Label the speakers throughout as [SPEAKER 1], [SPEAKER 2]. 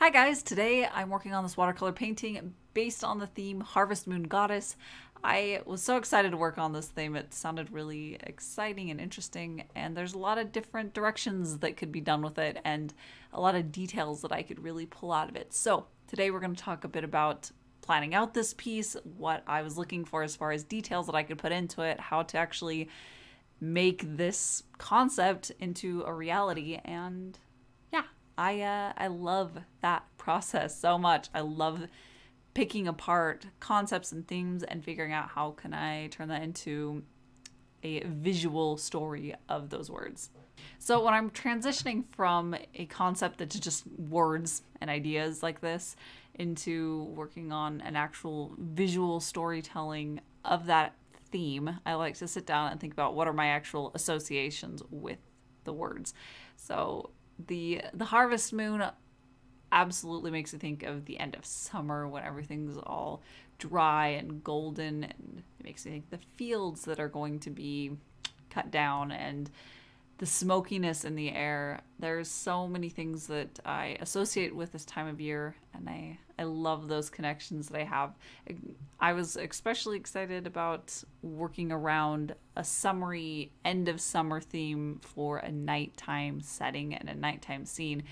[SPEAKER 1] Hi guys, today I'm working on this watercolor painting based on the theme Harvest Moon Goddess. I was so excited to work on this theme. It sounded really exciting and interesting, and there's a lot of different directions that could be done with it and a lot of details that I could really pull out of it. So, today we're going to talk a bit about planning out this piece, what I was looking for as far as details that I could put into it, how to actually make this concept into a reality and I uh, I love that process so much. I love picking apart concepts and themes and figuring out how can I turn that into a visual story of those words. So when I'm transitioning from a concept that's just words and ideas like this into working on an actual visual storytelling of that theme, I like to sit down and think about what are my actual associations with the words. So the the harvest moon absolutely makes me think of the end of summer when everything's all dry and golden and it makes me think the fields that are going to be cut down and the smokiness in the air. There's so many things that I associate with this time of year, and I, I love those connections that I have. I was especially excited about working around a summery end of summer theme for a nighttime setting and a nighttime scene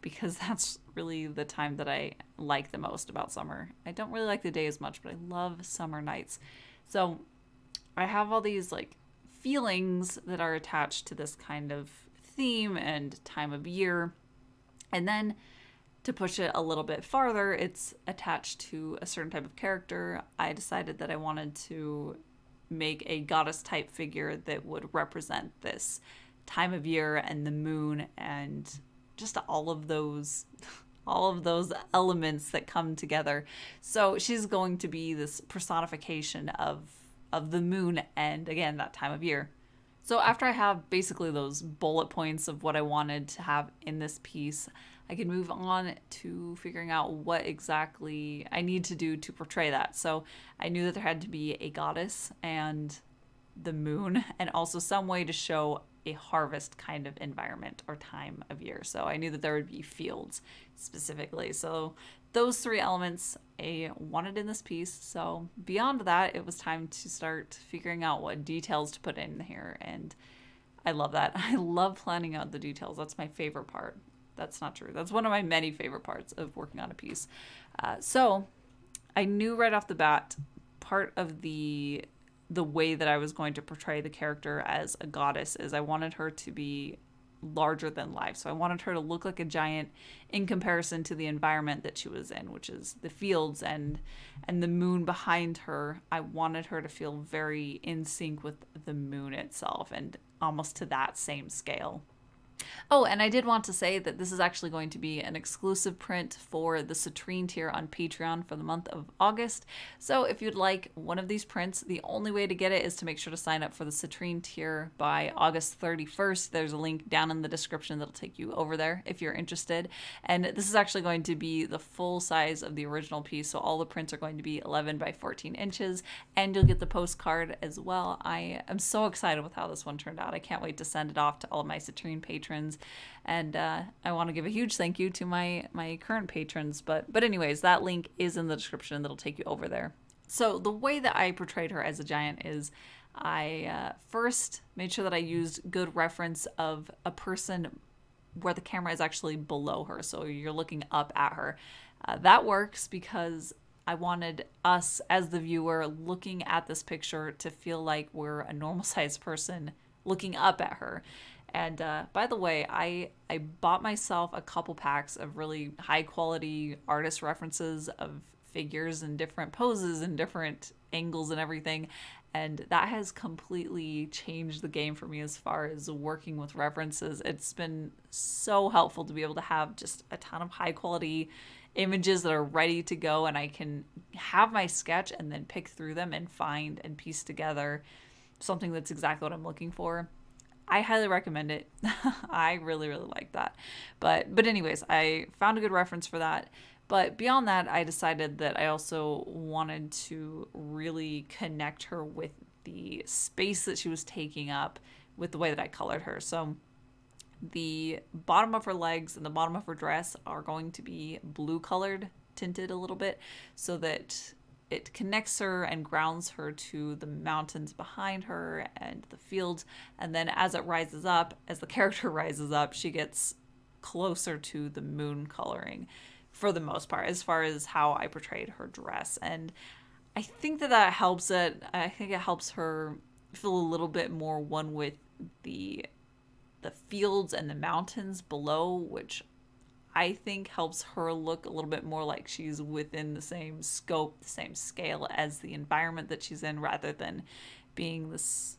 [SPEAKER 1] because that's really the time that I like the most about summer. I don't really like the day as much, but I love summer nights. So I have all these like feelings that are attached to this kind of theme and time of year. And then to push it a little bit farther, it's attached to a certain type of character. I decided that I wanted to make a goddess type figure that would represent this time of year and the moon and just all of those all of those elements that come together. So she's going to be this personification of of the moon and again that time of year. So after I have basically those bullet points of what I wanted to have in this piece, I can move on to figuring out what exactly I need to do to portray that. So I knew that there had to be a goddess and the moon and also some way to show a harvest kind of environment or time of year. So I knew that there would be fields specifically. So those three elements I wanted in this piece. So beyond that, it was time to start figuring out what details to put in here. And I love that. I love planning out the details. That's my favorite part. That's not true. That's one of my many favorite parts of working on a piece. Uh, so I knew right off the bat part of the the way that I was going to portray the character as a goddess is I wanted her to be larger than life. So I wanted her to look like a giant in comparison to the environment that she was in, which is the fields and and the moon behind her. I wanted her to feel very in sync with the moon itself and almost to that same scale. Oh, and I did want to say that this is actually going to be an exclusive print for the Citrine tier on Patreon for the month of August. So if you'd like one of these prints, the only way to get it is to make sure to sign up for the Citrine tier by August 31st. There's a link down in the description that'll take you over there if you're interested. And this is actually going to be the full size of the original piece. So all the prints are going to be 11 by 14 inches and you'll get the postcard as well. I am so excited with how this one turned out. I can't wait to send it off to all of my Citrine patrons patrons, and uh, I want to give a huge thank you to my my current patrons. But but anyways, that link is in the description. That'll take you over there. So the way that I portrayed her as a giant is. I uh, first made sure that I used good reference of a person where the camera is actually below her, so you're looking up at her. Uh, that works because I wanted us as the viewer looking at this picture to feel like we're a normal sized person looking up at her. And uh, by the way, I I bought myself a couple packs of really high quality artist references of figures and different poses and different angles and everything. And that has completely changed the game for me as far as working with references. It's been so helpful to be able to have just a ton of high quality images that are ready to go and I can have my sketch and then pick through them and find and piece together something that's exactly what I'm looking for. I highly recommend it. I really really like that. But but anyways, I found a good reference for that. But beyond that, I decided that I also wanted to really connect her with the space that she was taking up with the way that I colored her. So the bottom of her legs and the bottom of her dress are going to be blue colored, tinted a little bit, so that it connects her and grounds her to the mountains behind her and the fields. And then as it rises up, as the character rises up, she gets closer to the moon coloring for the most part, as far as how I portrayed her dress. And I think that that helps it. I think it helps her feel a little bit more one with the the fields and the mountains below, which I think helps her look a little bit more like she's within the same scope, the same scale as the environment that she's in, rather than being this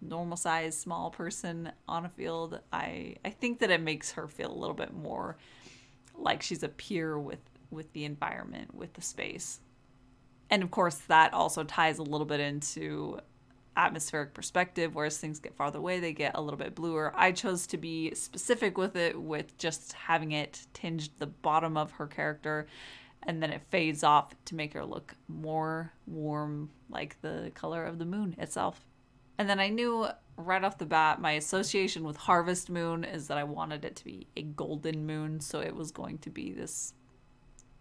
[SPEAKER 1] normal sized small person on a field. I I think that it makes her feel a little bit more like she's a peer with with the environment, with the space. And of course that also ties a little bit into atmospheric perspective, whereas things get farther away, they get a little bit bluer. I chose to be specific with it, with just having it tinged the bottom of her character, and then it fades off to make her look more warm, like the color of the moon itself. And then I knew right off the bat, my association with Harvest Moon is that I wanted it to be a golden moon, so it was going to be this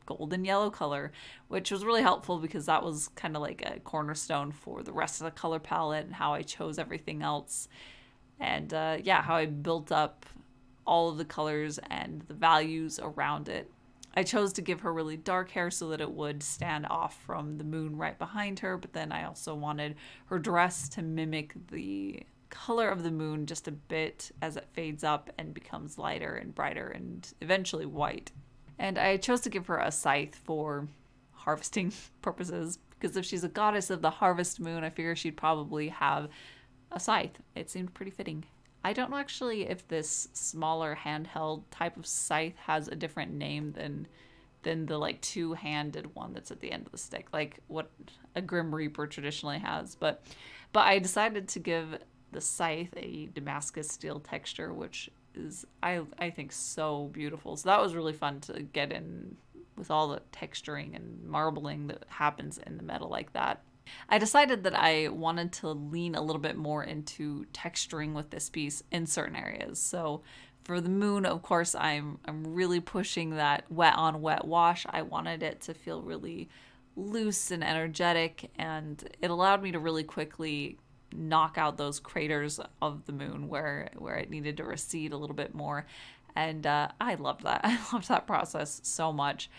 [SPEAKER 1] golden yellow color, which was really helpful because that was kind of like a cornerstone for the rest of the color palette and how I chose everything else. And uh, yeah, how I built up all of the colors and the values around it. I chose to give her really dark hair so that it would stand off from the moon right behind her, but then I also wanted her dress to mimic the color of the moon just a bit as it fades up and becomes lighter and brighter and eventually white. And I chose to give her a scythe for harvesting purposes because if she's a goddess of the harvest moon, I figure she'd probably have a scythe. It seemed pretty fitting. I don't know actually if this smaller handheld type of scythe has a different name than than the like two-handed one that's at the end of the stick, like what a Grim Reaper traditionally has. But but I decided to give the scythe a Damascus steel texture, which is I I think so beautiful. So that was really fun to get in with all the texturing and marbling that happens in the metal like that. I decided that I wanted to lean a little bit more into texturing with this piece in certain areas. So for the moon, of course, I'm I'm really pushing that wet on wet wash. I wanted it to feel really loose and energetic and it allowed me to really quickly knock out those craters of the moon where where it needed to recede a little bit more. And uh, i loved that. I loved that process so much.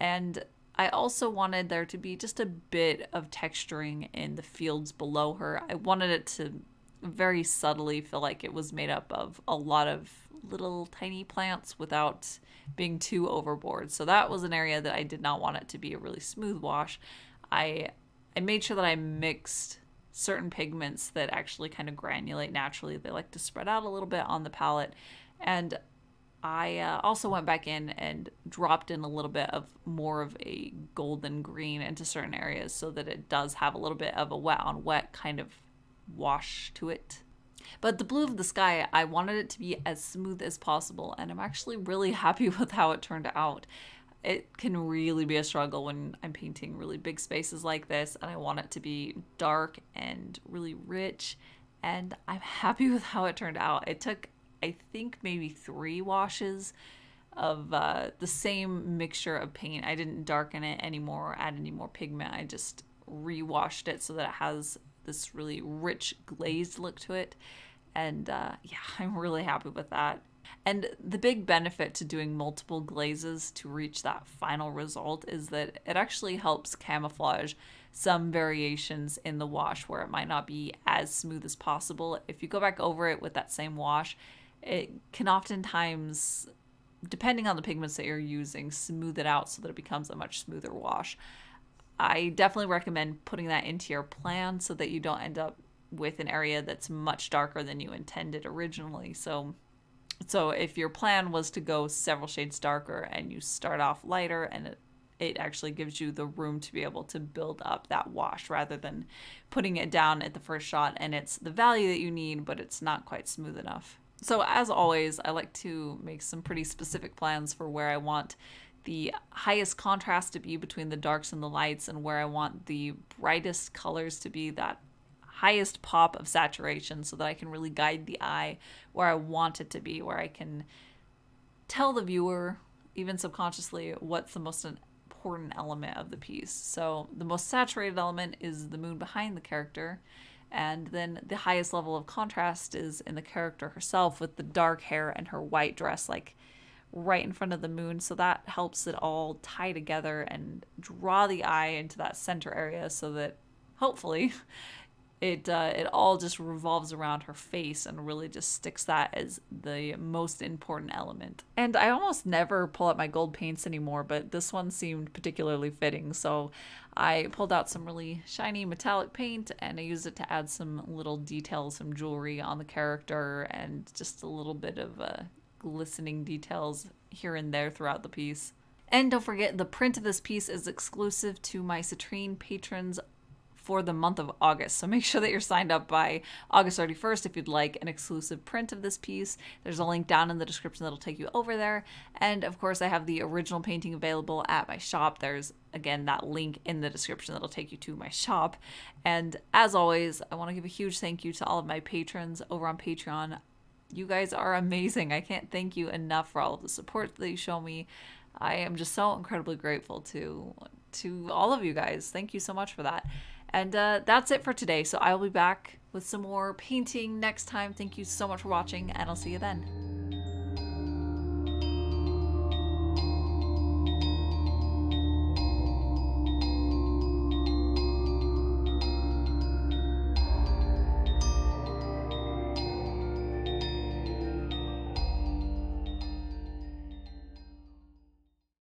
[SPEAKER 1] And i also wanted there to be just a bit of texturing in the fields below her. I wanted it to very subtly feel like it was made up of a lot of little tiny plants without being too overboard. So that was an area that i did not want it to be a really smooth wash. I i made sure that i mixed certain pigments that actually kind of granulate naturally. They like to spread out a little bit on the palette. And I uh, also went back in and dropped in a little bit of more of a golden green into certain areas so that it does have a little bit of a wet on wet kind of wash to it. But the blue of the sky, I wanted it to be as smooth as possible, and I'm actually really happy with how it turned out it can really be a struggle when I'm painting really big spaces like this and I want it to be dark and really rich and I'm happy with how it turned out. It took I think maybe 3 washes of uh, the same mixture of paint. I didn't darken it anymore or add any more pigment. I just re-washed it so that it has this really rich glazed look to it. And uh, yeah, I'm really happy with that. And the big benefit to doing multiple glazes to reach that final result is that it actually helps camouflage some variations in the wash where it might not be as smooth as possible. If you go back over it with that same wash, it can oftentimes, depending on the pigments that you're using, smooth it out so that it becomes a much smoother wash. I definitely recommend putting that into your plan so that you don't end up with an area that's much darker than you intended originally. So so if your plan was to go several shades darker and you start off lighter and it, it actually gives you the room to be able to build up that wash rather than putting it down at the first shot and it's the value that you need but it's not quite smooth enough. So as always, I like to make some pretty specific plans for where I want the highest contrast to be between the darks and the lights and where I want the brightest colors to be that highest pop of saturation so that I can really guide the eye where I want it to be, where I can tell the viewer, even subconsciously, what's the most important element of the piece. So the most saturated element is the moon behind the character. And then the highest level of contrast is in the character herself with the dark hair and her white dress, like right in front of the moon. So that helps it all tie together and draw the eye into that center area so that hopefully it uh, it all just revolves around her face and really just sticks that as the most important element. And I almost never pull out my gold paints anymore, but this one seemed particularly fitting, so I pulled out some really shiny metallic paint and I used it to add some little details, some jewelry on the character, and just a little bit of uh, glistening details here and there throughout the piece. And don't forget, the print of this piece is exclusive to my Citrine patrons for the month of August. So make sure that you're signed up by August 31st if you'd like an exclusive print of this piece. There's a link down in the description that'll take you over there. And of course, I have the original painting available at my shop. There's again that link in the description that'll take you to my shop. And as always, I want to give a huge thank you to all of my patrons over on Patreon. You guys are amazing. I can't thank you enough for all of the support that you show me. I am just so incredibly grateful to to all of you guys. Thank you so much for that. And uh, that's it for today. So I will be back with some more painting next time. Thank you so much for watching, and I'll see you then.